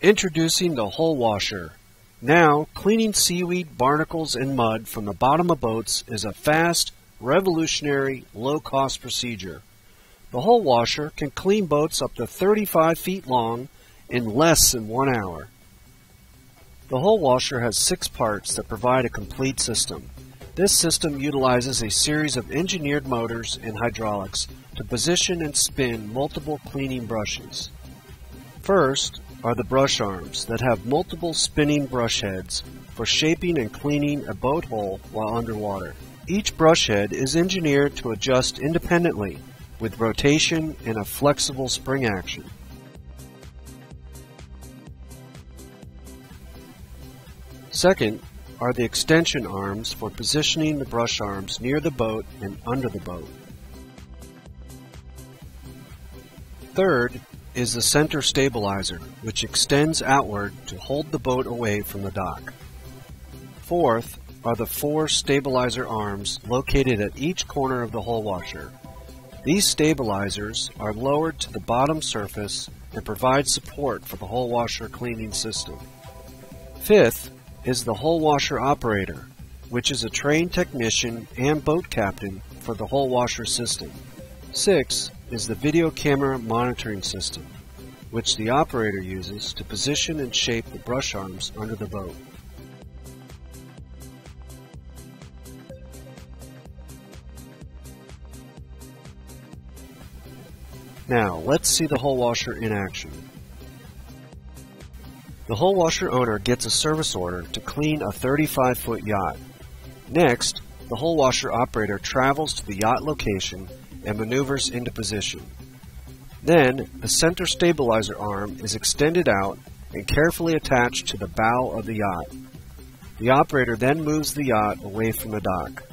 Introducing the Hull Washer. Now, cleaning seaweed, barnacles, and mud from the bottom of boats is a fast, revolutionary, low-cost procedure. The Hull Washer can clean boats up to 35 feet long in less than one hour. The Hull Washer has six parts that provide a complete system. This system utilizes a series of engineered motors and hydraulics to position and spin multiple cleaning brushes. First, are the brush arms that have multiple spinning brush heads for shaping and cleaning a boat hull while underwater. Each brush head is engineered to adjust independently with rotation and a flexible spring action. Second are the extension arms for positioning the brush arms near the boat and under the boat. Third is the center stabilizer, which extends outward to hold the boat away from the dock. Fourth are the four stabilizer arms located at each corner of the hull washer. These stabilizers are lowered to the bottom surface and provide support for the hull washer cleaning system. Fifth is the hull washer operator, which is a trained technician and boat captain for the hull washer system. Six is the video camera monitoring system, which the operator uses to position and shape the brush arms under the boat. Now, let's see the hull washer in action. The hull washer owner gets a service order to clean a 35-foot yacht. Next, the hull washer operator travels to the yacht location and maneuvers into position. Then, the center stabilizer arm is extended out and carefully attached to the bow of the yacht. The operator then moves the yacht away from the dock.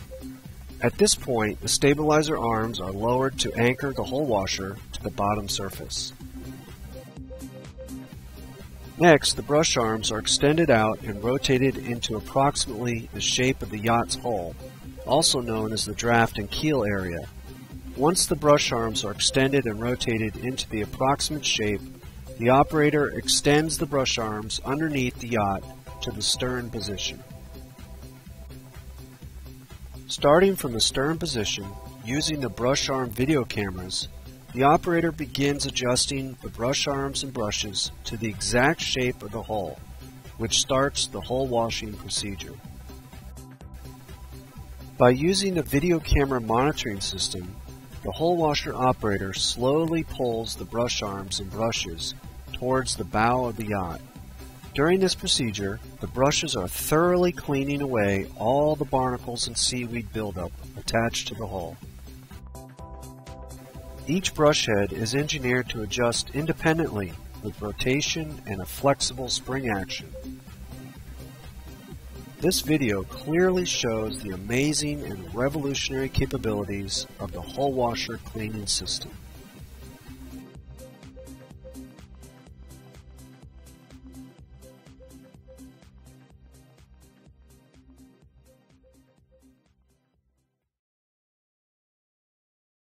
At this point, the stabilizer arms are lowered to anchor the hull washer to the bottom surface. Next, the brush arms are extended out and rotated into approximately the shape of the yacht's hull, also known as the draft and keel area, once the brush arms are extended and rotated into the approximate shape, the operator extends the brush arms underneath the yacht to the stern position. Starting from the stern position, using the brush arm video cameras, the operator begins adjusting the brush arms and brushes to the exact shape of the hull, which starts the hull washing procedure. By using the video camera monitoring system, the hull washer operator slowly pulls the brush arms and brushes towards the bow of the yacht. During this procedure, the brushes are thoroughly cleaning away all the barnacles and seaweed buildup attached to the hull. Each brush head is engineered to adjust independently with rotation and a flexible spring action. This video clearly shows the amazing and revolutionary capabilities of the hull washer cleaning system.